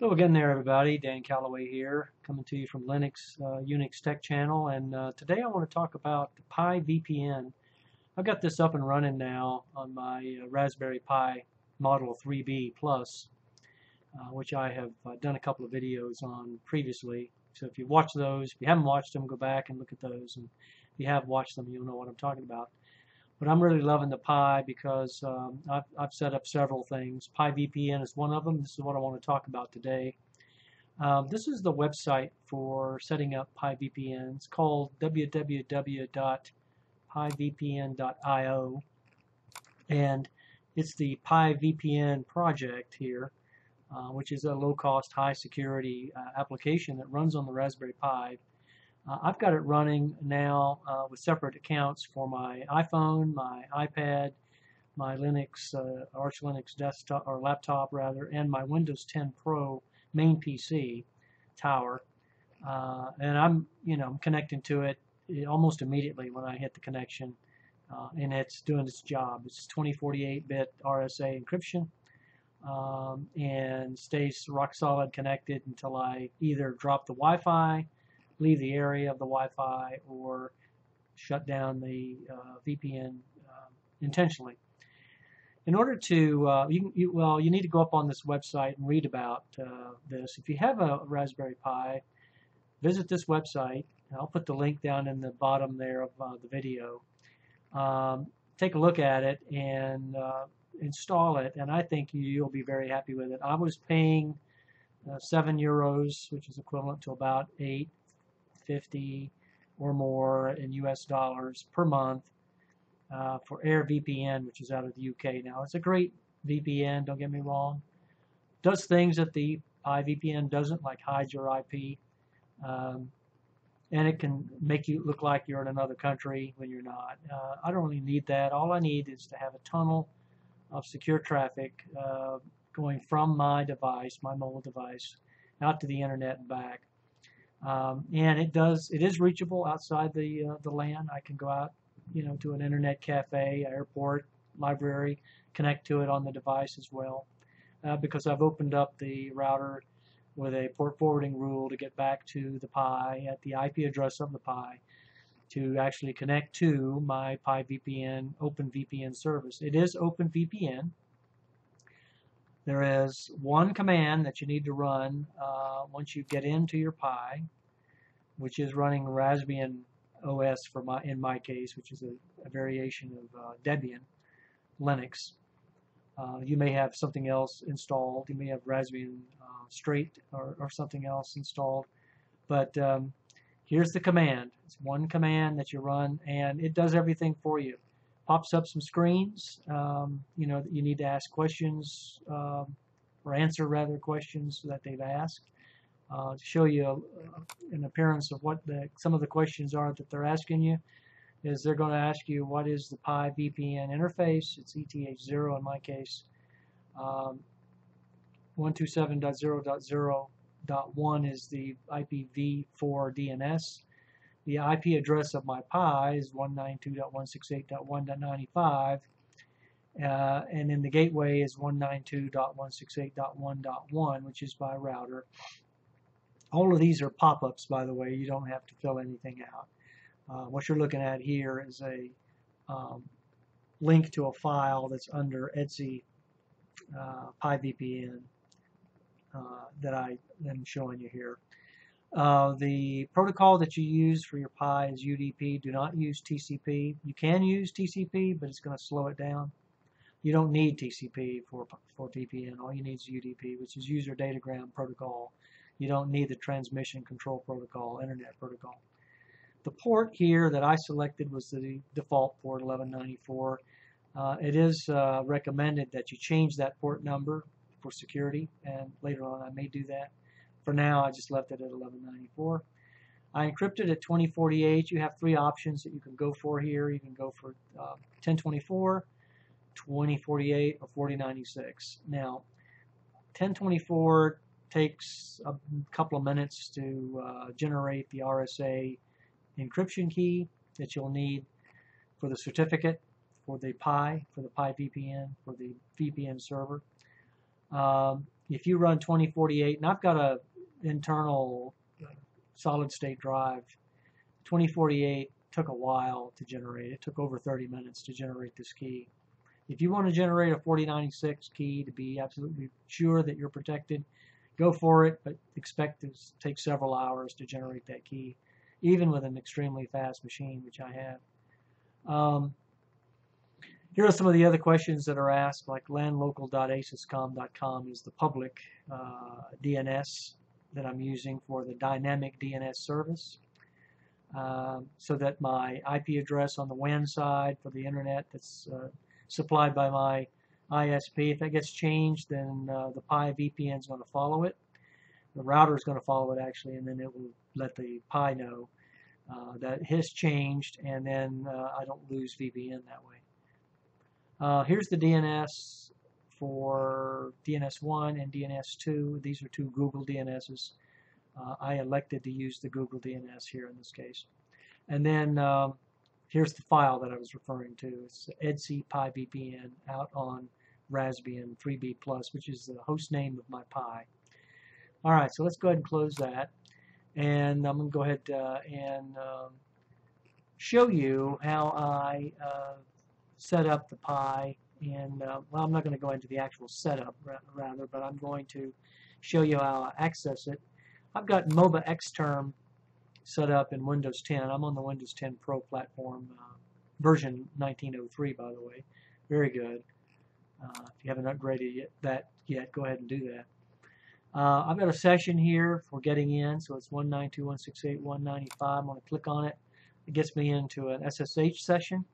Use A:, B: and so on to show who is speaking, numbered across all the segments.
A: Hello again there everybody, Dan Calloway here, coming to you from Linux uh, Unix Tech Channel and uh, today I want to talk about the Pi VPN. I've got this up and running now on my uh, Raspberry Pi Model 3B Plus uh, which I have uh, done a couple of videos on previously. So if you watch those, if you haven't watched them, go back and look at those and if you have watched them you'll know what I'm talking about. But I'm really loving the Pi because um, I've, I've, set up several things. Pi VPN is one of them. This is what I want to talk about today. Um, this is the website for setting up Pi VPN. It's called www.pivpn.io and it's the Pi VPN project here uh, which is a low-cost, high-security uh, application that runs on the Raspberry Pi uh, I've got it running now uh, with separate accounts for my iPhone, my iPad, my Linux, uh, Arch Linux desktop or laptop rather, and my Windows 10 Pro main PC tower. Uh, and I'm, you know, I'm connecting to it eh, almost immediately when I hit the connection, uh, and it's doing its job. It's 2048-bit RSA encryption. Um, and stays rock solid connected until I either drop the Wi-Fi leave the area of the Wi-Fi or shut down the uh, VPN um, intentionally. In order to, uh, you, you, well, you need to go up on this website and read about uh, this. If you have a Raspberry Pi, visit this website. I'll put the link down in the bottom there of uh, the video. Um, take a look at it and uh, install it, and I think you'll be very happy with it. I was paying uh, 7 euros, which is equivalent to about 8 50 or more in US dollars per month uh, for AirVPN, which is out of the UK. Now, it's a great VPN, don't get me wrong. Does things that the Pi VPN doesn't, like hide your IP. Um, and it can make you look like you're in another country when you're not. Uh, I don't really need that. All I need is to have a tunnel of secure traffic uh, going from my device, my mobile device, out to the internet and back. Um, and it does, it is reachable outside the, uh, the LAN. I can go out, you know, to an internet cafe, airport, library, connect to it on the device as well. Uh, because I've opened up the router with a port forwarding rule to get back to the Pi at the IP address of the Pi to actually connect to my Pi VPN OpenVPN service. It is OpenVPN. There is one command that you need to run uh, once you get into your Pi, which is running Raspbian OS for my in my case, which is a, a variation of uh, Debian Linux. Uh, you may have something else installed. You may have Raspbian uh, straight or, or, something else installed. But um, here's the command. It's one command that you run, and it does everything for you pops up some screens. Um, you know, you need to ask questions um, or answer rather questions that they've asked uh, to show you a, an appearance of what the, some of the questions are that they're asking you. Is they're going to ask you what is the Pi VPN interface? It's ETH0 in my case. Um, 127.0.0.1 is the IPv4 DNS. The IP address of my Pi is 192.168.1.95 uh, and then the gateway is 192.168.1.1 which is my router. All of these are pop-ups by the way, you don't have to fill anything out. Uh, what you're looking at here is a um, link to a file that's under Etsy uh, PiVPN uh, that I am showing you here. Uh, the protocol that you use for your Pi is UDP. Do not use TCP. You can use TCP, but it's going to slow it down. You don't need TCP for, for VPN. All you need is UDP, which is User Datagram Protocol. You don't need the Transmission Control Protocol, Internet Protocol. The port here that I selected was the default port 1194. Uh, it is uh, recommended that you change that port number for security, and later on I may do that. For now, I just left it at 1194. I encrypted at 2048. You have three options that you can go for here. You can go for uh, 1024, 2048, or 4096. Now, 1024 takes a couple of minutes to uh, generate the RSA encryption key that you'll need for the certificate, for the Pi, for the Pi VPN, for the VPN server. Um, if you run 2048, and I've got a internal solid state drive, 2048 took a while to generate. It took over 30 minutes to generate this key. If you want to generate a 4096 key to be absolutely sure that you're protected, go for it, but expect to take several hours to generate that key, even with an extremely fast machine, which I have. Um, here are some of the other questions that are asked, like landlocal.asuscomm.com is the public uh, DNS that I'm using for the dynamic DNS service. Um, so that my IP address on the WAN side for the internet that's uh, supplied by my ISP, if that gets changed, then uh, the Pi VPN is going to follow it. The router is going to follow it actually, and then it will let the Pi know uh, that has changed, and then uh, I don't lose VPN that way. Uh, here's the DNS for DNS1 and DNS2. These are two Google DNSs. Uh, I elected to use the Google DNS here in this case. And then um, here's the file that I was referring to. It's EDC out on Raspbian 3B Plus, which is the host name of my Pi. All right, so let's go ahead and close that. And I'm going to go ahead uh, and um, show you how I uh, set up the Pi. And, uh, well, I'm not going to go into the actual setup, rather, but I'm going to show you how I access it I've got MobaXterm set up in Windows 10. I'm on the Windows 10 Pro platform, uh, version 1903, by the way. Very good. Uh, if you haven't upgraded yet, that yet, go ahead and do that. Uh, I've got a session here for getting in, so it's 192.168.195. I'm going to click on it. It gets me into an SSH session.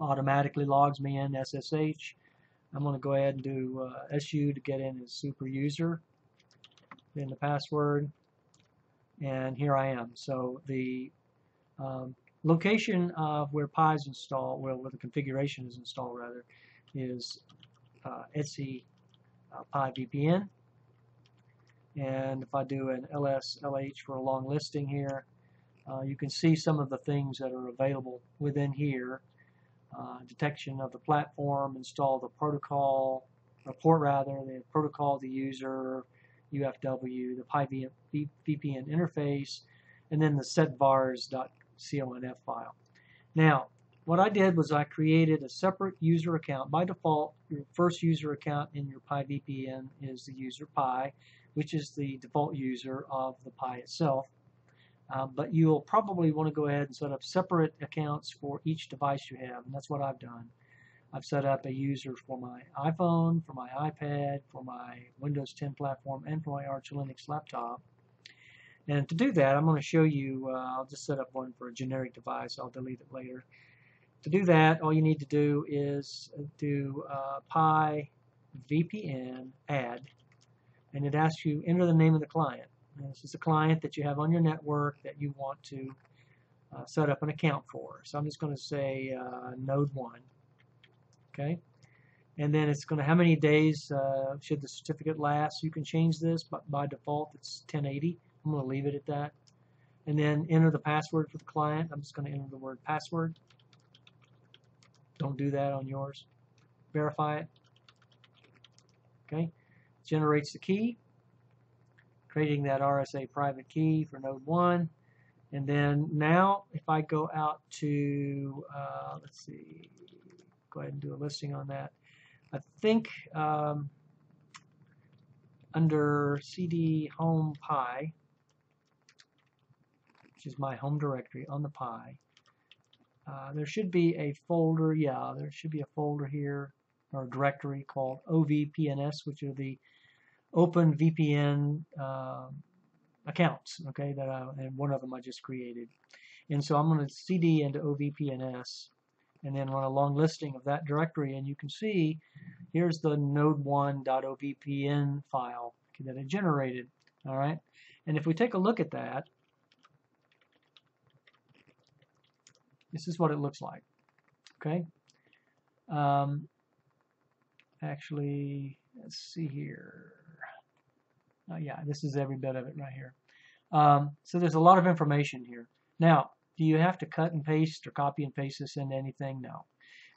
A: Automatically logs me in SSH. I'm going to go ahead and do uh, SU to get in as super user in the password, and here I am. So the um, location of where Pi is installed, well, where the configuration is installed rather, is uh, Etsy uh, Pi VPN. And if I do an LSLH for a long listing here, uh, you can see some of the things that are available within here. Uh, detection of the platform, install the protocol, report rather, the protocol, the user, UFW, the PiVPN interface, and then the setvars.conf file. Now, what I did was I created a separate user account. By default, your first user account in your PiVPN is the user Pi, which is the default user of the Pi itself. Uh, but you'll probably want to go ahead and set up separate accounts for each device you have, and that's what I've done. I've set up a user for my iPhone, for my iPad, for my Windows 10 platform, and for my Arch Linux laptop. And to do that, I'm going to show you, uh, I'll just set up one for a generic device. I'll delete it later. To do that, all you need to do is do uh, pi VPN add, and it asks you enter the name of the client. This is a client that you have on your network that you want to uh, set up an account for. So I'm just going to say uh, node 1 okay? And then it's going to how many days uh, should the certificate last? You can change this but by default it's 1080 I'm going to leave it at that. And then enter the password for the client. I'm just going to enter the word password. Don't do that on yours. Verify it. Okay? Generates the key creating that RSA private key for node 1 and then now if I go out to uh, let's see go ahead and do a listing on that. I think um, under CD Home Pi, which is my home directory on the Pi, uh, there should be a folder, yeah, there should be a folder here, or a directory called OVPNS, which are the Open VPN uh, accounts, okay, that I, and one of them I just created. And so I'm going to CD into OVPNS and then run a long listing of that directory and you can see here's the node1.ovpn file that it generated all right? And if we take a look at that this is what it looks like okay? Um, actually let's see here oh, yeah this is every bit of it right here um, so there's a lot of information here now do you have to cut and paste or copy and paste this into anything? No.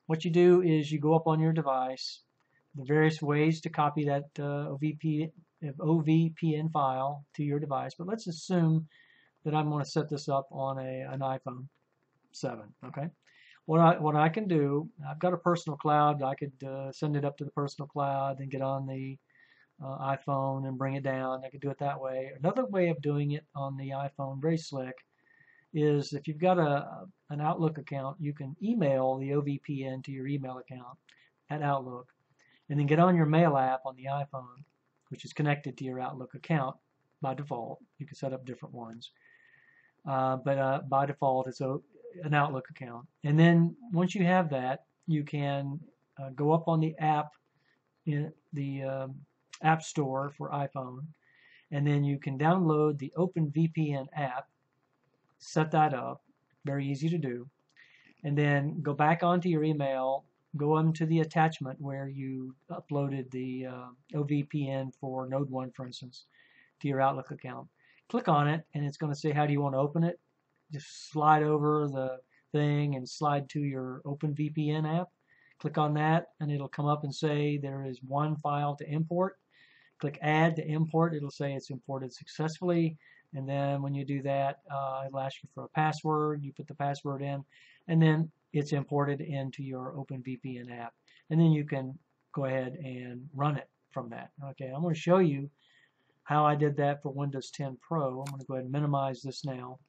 A: What you do is you go up on your device, the various ways to copy that uh, OVP, OVPN file to your device. But let's assume that I'm going to set this up on a, an iPhone 7. Okay. What I, what I can do, I've got a personal cloud. I could uh, send it up to the personal cloud and get on the uh, iPhone and bring it down. I could do it that way. Another way of doing it on the iPhone, very slick, is if you've got a an Outlook account, you can email the OVPN to your email account at Outlook, and then get on your Mail app on the iPhone, which is connected to your Outlook account by default. You can set up different ones, uh, but uh, by default it's an Outlook account. And then once you have that, you can uh, go up on the app in the um, App Store for iPhone, and then you can download the OpenVPN app, set that up, very easy to do, and then go back onto your email, go into the attachment where you uploaded the uh, OVPN for Node 1, for instance, to your Outlook account. Click on it, and it's going to say, how do you want to open it? Just slide over the thing and slide to your OpenVPN app. Click on that, and it'll come up and say there is one file to import. Click Add to import. It'll say it's imported successfully. And then when you do that, uh, it'll ask you for a password. You put the password in, and then it's imported into your OpenVPN app. And then you can go ahead and run it from that. Okay, I'm going to show you how I did that for Windows 10 Pro. I'm going to go ahead and minimize this now.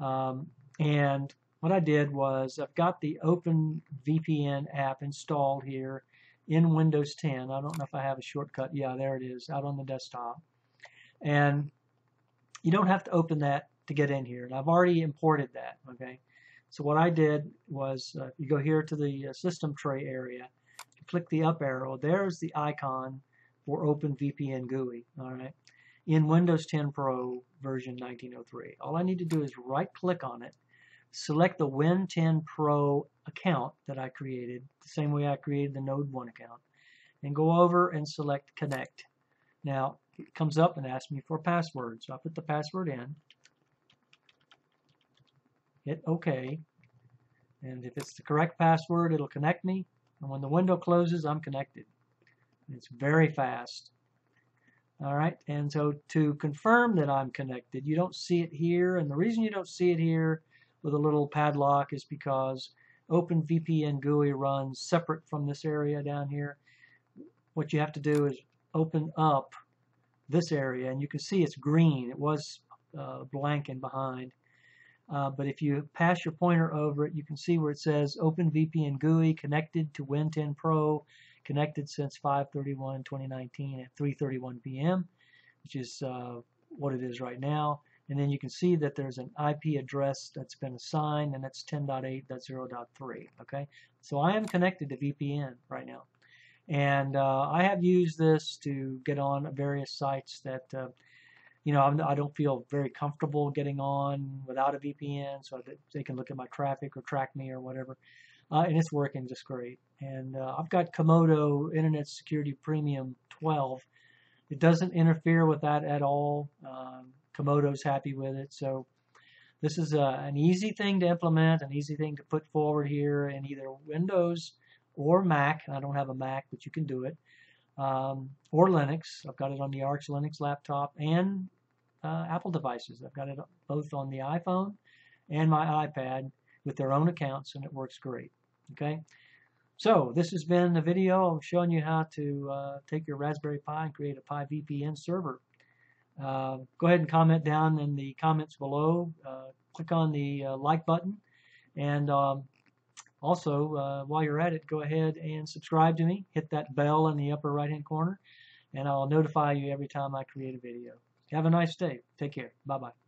A: Um, and what I did was I've got the OpenVPN app installed here in Windows 10. I don't know if I have a shortcut. Yeah, there it is, out on the desktop. And you don't have to open that to get in here. And I've already imported that, okay? So what I did was, uh, you go here to the uh, system tray area, click the up arrow, there's the icon for OpenVPN GUI, all right, in Windows 10 Pro version 1903. All I need to do is right click on it, select the Win 10 Pro account that I created, the same way I created the Node 1 account, and go over and select Connect. Now, it comes up and asks me for a password, so I put the password in, hit OK, and if it's the correct password, it'll connect me, and when the window closes, I'm connected. It's very fast. All right, and so to confirm that I'm connected, you don't see it here, and the reason you don't see it here with a little padlock is because OpenVPN GUI runs separate from this area down here. What you have to do is open up this area, and you can see it's green. It was uh, blank and behind. Uh, but if you pass your pointer over it, you can see where it says OpenVPN GUI connected to Win10 Pro, connected since 5:31/2019 at 3:31 p.m., which is uh, what it is right now. And then you can see that there's an IP address that's been assigned, and that's 10.8.0.3. Okay, so I am connected to VPN right now, and uh, I have used this to get on various sites that uh, you know I'm, I do not feel very comfortable getting on without a VPN, so that they can look at my traffic or track me or whatever. Uh, and it's working just great. And uh, I've got Comodo Internet Security Premium 12. It doesn't interfere with that at all. Um, Comodo's happy with it. So this is a, uh, an easy thing to implement, an easy thing to put forward here in either Windows or Mac. I don't have a Mac, but you can do it. Um, or Linux. I've got it on the Arch Linux laptop and uh, Apple devices. I've got it both on the iPhone and my iPad with their own accounts, and it works great. Okay. So this has been the video showing you how to uh, take your Raspberry Pi and create a Pi VPN server. Uh, go ahead and comment down in the comments below. Uh, click on the uh, like button. And um, also, uh, while you're at it, go ahead and subscribe to me. Hit that bell in the upper right hand corner. And I'll notify you every time I create a video. Have a nice day. Take care. Bye-bye.